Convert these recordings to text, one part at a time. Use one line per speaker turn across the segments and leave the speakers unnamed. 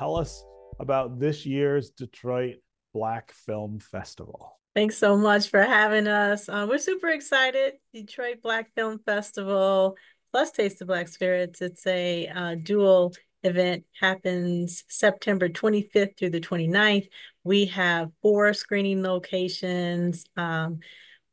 tell us about this year's Detroit Black Film Festival.
Thanks so much for having us. Uh, we're super excited. Detroit Black Film Festival plus Taste of Black Spirits. It's a uh, dual event happens September 25th through the 29th. We have four screening locations. Um,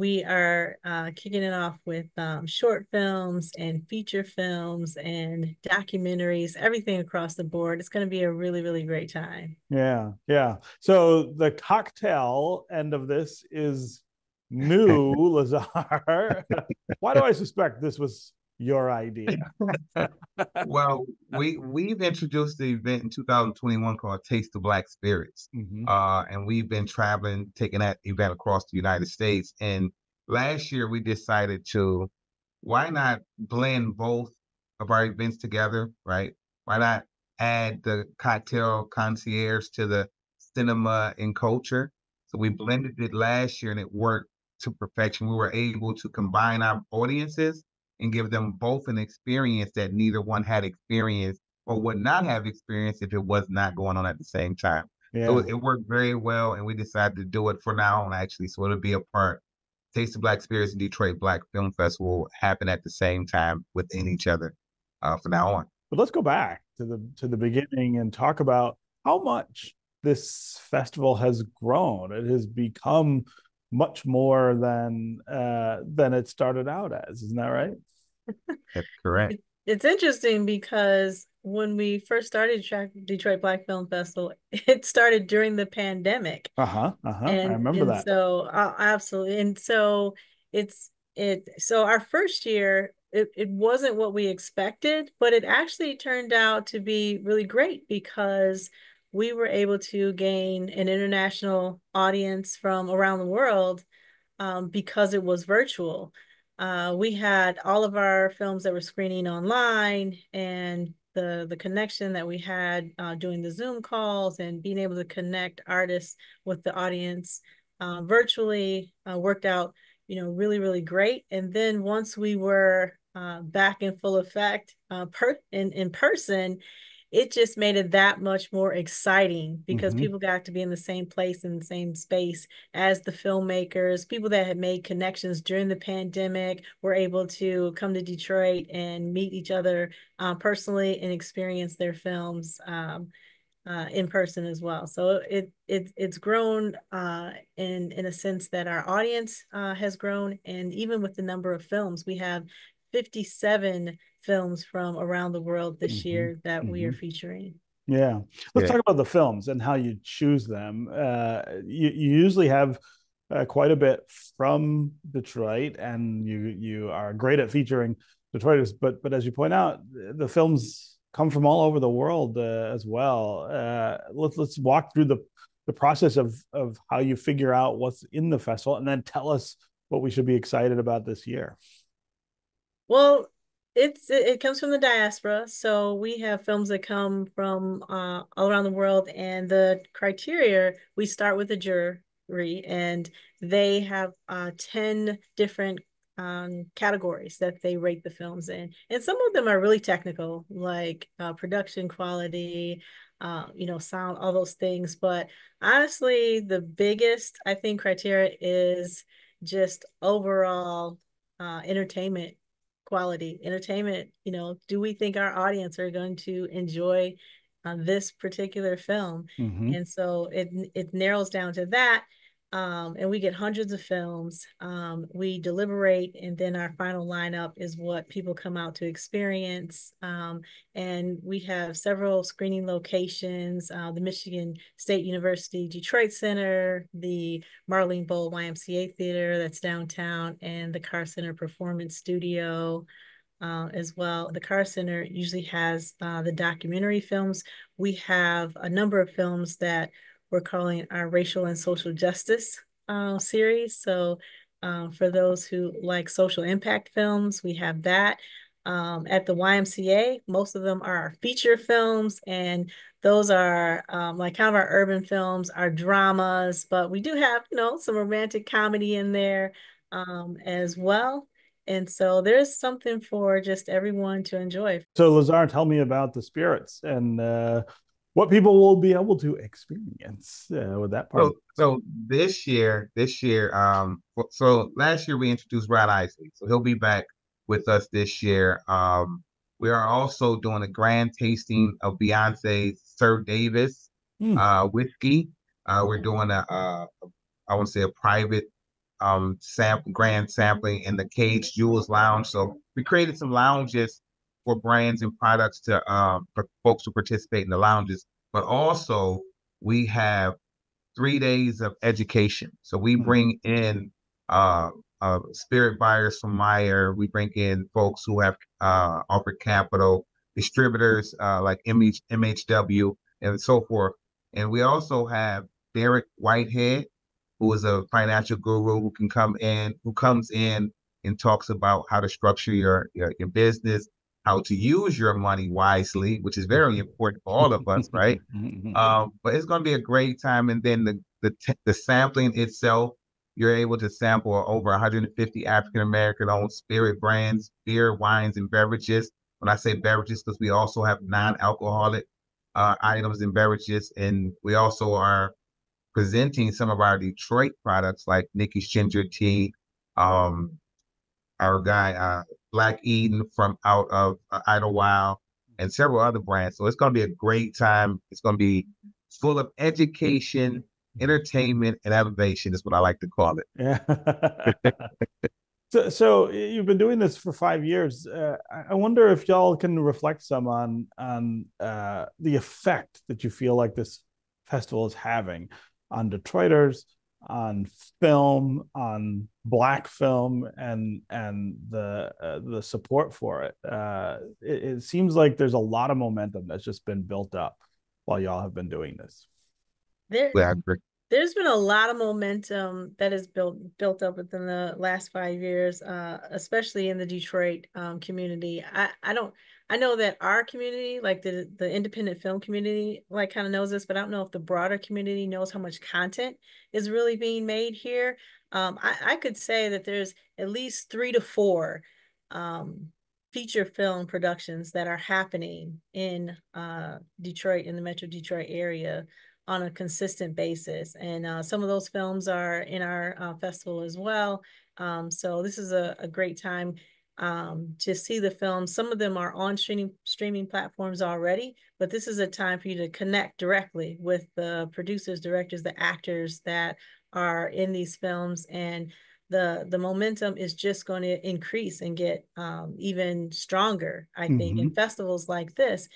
we are uh, kicking it off with um, short films and feature films and documentaries, everything across the board. It's going to be a really, really great time.
Yeah, yeah. So the cocktail end of this is new, Lazar. Why do I suspect this was your idea?
well, we we've introduced the event in 2021 called Taste of Black Spirits, mm-hmm. uh, and we've been traveling, taking that event across the United States. And last year, we decided to why not blend both of our events together, right? Why not add the cocktail concierge to the cinema and culture? So we blended it last year, and it worked to perfection. We were able to combine our audiences and give them both an experience that neither one had experienced or would not have experienced if it was not going on at the same time. Yeah. So it worked very well, and we decided to do it for now on actually. So it'll be a part. Taste of Black Spirits and Detroit Black Film Festival happen at the same time within each other uh, from now on.
But let's go back to the to the beginning and talk about how much this festival has grown. It has become much more than uh, than it started out as. Isn't that right?
That's correct.
It's interesting because when we first started Detroit Black Film Festival, it started during the pandemic.
Uh huh. Uh huh. I remember
and
that.
So uh, absolutely, and so it's it. So our first year, it, it wasn't what we expected, but it actually turned out to be really great because we were able to gain an international audience from around the world um, because it was virtual. Uh, we had all of our films that were screening online and the the connection that we had uh, doing the Zoom calls and being able to connect artists with the audience uh, virtually uh, worked out, you know, really really great. And then once we were uh, back in full effect uh, per in in person, it just made it that much more exciting because mm-hmm. people got to be in the same place in the same space as the filmmakers people that had made connections during the pandemic were able to come to detroit and meet each other uh, personally and experience their films um, uh, in person as well. So it it it's grown uh, in in a sense that our audience uh, has grown, and even with the number of films, we have 57 films from around the world this mm-hmm. year that mm-hmm. we are mm-hmm. featuring.
Yeah. Let's yeah. talk about the films and how you choose them. Uh, you, you usually have uh, quite a bit from Detroit, and you you are great at featuring Detroiters. But but as you point out, the films come from all over the world uh, as well. Uh, let's let's walk through the the process of of how you figure out what's in the festival, and then tell us what we should be excited about this year.
Well, it's it, it, comes from the diaspora, so we have films that come from uh, all around the world, and the criteria we start with a jury, and they have uh, ten different um, categories that they rate the films in, and some of them are really technical, like uh, production quality, uh, you know, sound, all those things. But honestly, the biggest I think criteria is just overall uh, entertainment quality entertainment you know do we think our audience are going to enjoy uh, this particular film mm-hmm. and so it it narrows down to that um, and we get hundreds of films. Um, we deliberate, and then our final lineup is what people come out to experience. Um, and we have several screening locations: uh, the Michigan State University Detroit Center, the Marlene Boll YMCA Theater that's downtown, and the Carr Center Performance Studio. Uh, as well. The Carr Center usually has uh, the documentary films. We have a number of films that we're calling our racial and social justice uh, series. So uh, for those who like social impact films, we have that. Um, at the YMCA, most of them are feature films, and those are um, like kind of our urban films, our dramas, but we do have, you know, some romantic comedy in there um, as well. And so there's something for just everyone to enjoy.
So Lazar, tell me about the spirits and uh, what people will be able to experience uh, with that part.
So, so this year, this year, um, so last year we introduced Brad Isley, so he'll be back with us this year. Um, we are also doing a grand tasting of Beyonce's SirDavis mm. uh, whiskey. Uh, we're doing a, a, I want to say a private um sample grand sampling in the Cage Jewels Lounge. So we created some lounges for brands and products to um, for folks to participate in the lounges, but also we have three days of education. So we mm-hmm. bring in uh, uh, spirit buyers from Meijer. We bring in folks who have uh, offered capital, distributors uh, like MH, MHW, and so forth. And we also have Derek Whitehead, who is a financial guru who can come in, who comes in and talks about how to structure your, your, your business, how to use your money wisely, which is very important for all of us, right? um, but it's going to be a great time. And then the the, t- the sampling itself, you're able to sample over 150 African American owned spirit brands, beer, wines, and beverages. When I say beverages, because we also have non-alcoholic uh, items and beverages, and we also are presenting some of our Detroit products like Nikki's Ginger Tea, um, our guy uh, Black Eden from out of uh, Idlewild, and several other brands. So it's going to be a great time. It's going to be full of education, entertainment, and elevation. Is what I like to call it.
Yeah. so, so you've been doing this for five years. Uh, I wonder if y'all can reflect some on on uh, the effect that you feel like this festival is having on Detroiters, on film, on black film, and and the uh, the support for it. Uh, it. It seems like there's a lot of momentum that's just been built up while y'all have been doing this.
There, there's been a lot of momentum that has built built up within the last five years, uh, especially in the Detroit um, community. I, I don't I know that our community, like the the independent film community, like kind of knows this, but I don't know if the broader community knows how much content is really being made here. Um, I, I could say that there's at least three to four um, feature film productions that are happening in uh, Detroit, in the Metro Detroit area on a consistent basis. And uh, some of those films are in our uh, festival as well. Um, so this is a, a great time um, to see the films. Some of them are on streaming streaming platforms already, but this is a time for you to connect directly with the producers, directors, the actors that are in these films, and the the momentum is just going to increase and get um, even stronger. I think, mm-hmm. and festivals like this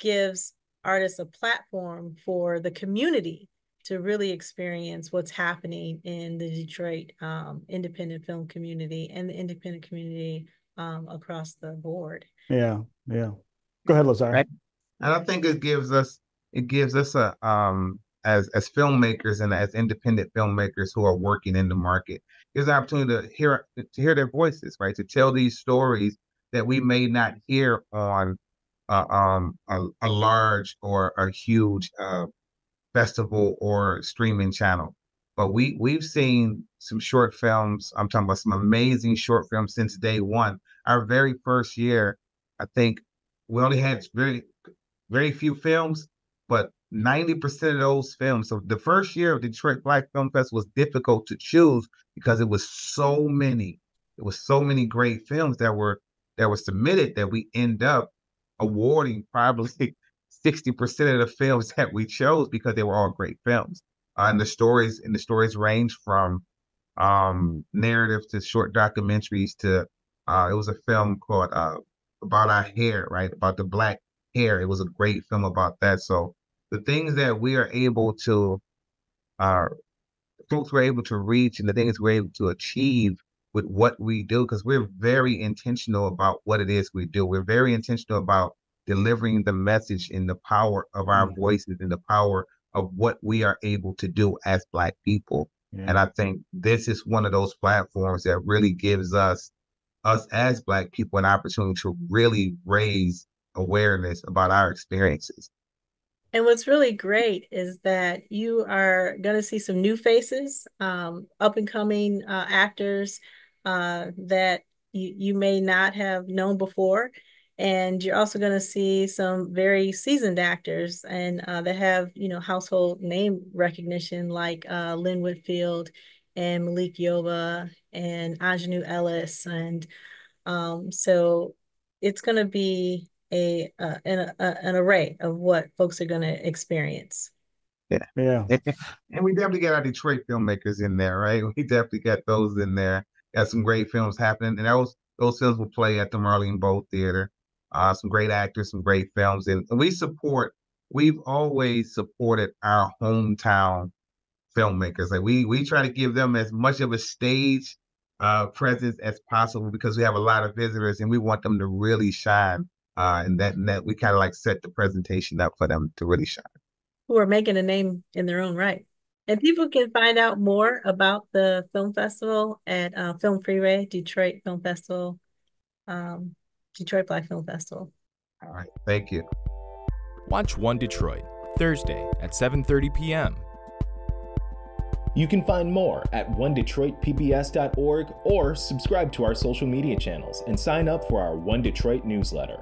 gives artists a platform for the community to really experience what's happening in the Detroit um, independent film community and the independent community um, across the board.
Yeah, yeah. Go ahead, Lazar. Right.
And I think it gives us it gives us a um as as filmmakers and as independent filmmakers who are working in the market gives an opportunity to hear to hear their voices, right? To tell these stories that we may not hear on uh, um a, a, large or a huge uh, festival or streaming channel. But we we've seen some short films. I'm talking about some amazing short films since day one. Our very first year, I think we only had very very few films, but 90% of those films. So the first year of Detroit Black Film Fest was difficult to choose because it was so many. It was so many great films that were that were submitted that we end up awarding probably 60% of the films that we chose because they were all great films. Uh, and the stories and the stories range from um narrative to short documentaries to uh it was a film called uh about our hair, right? About the black hair. It was a great film about that. So the things that we are able to uh folks were able to reach and the things we're able to achieve with what we do because we're very intentional about what it is we do. We're very intentional about delivering the message in the power of our mm-hmm. voices and the power of what we are able to do as Black people. Yeah. And I think this is one of those platforms that really gives us, us as Black people, an opportunity to really raise awareness about our experiences.
And what's really great is that you are going to see some new faces, um, up and coming uh, actors uh, that you, you may not have known before. And you're also going to see some very seasoned actors and uh, that have, you know, household name recognition like uh, Lynn Whitfield and Malik Yoba and Aunjanue Ellis. And um, so it's going to be a, uh, an, a, an array of what folks are going to experience.
Yeah. Yeah. and we definitely got our Detroit filmmakers in there, right? We definitely got those in there. Got some great films happening. And those those films will play at the Marlene Boll Theater. Uh, some great actors, some great films. And, we support, we've always supported our hometown filmmakers. Like we we try to give them as much of a stage uh, presence as possible because we have a lot of visitors and we want them to really shine. Uh, and that and that we kind of like set the presentation up for them to really shine.
Who are making a name in their own right. And people can find out more about the film festival at uh, Film Freeway, Detroit Film Festival, um, Detroit Black Film Festival.
All right, thank you.
Watch One Detroit Thursday at 7:30 p.m.
You can find more at onedetroitpbs.org or subscribe to our social media channels and sign up for our One Detroit newsletter.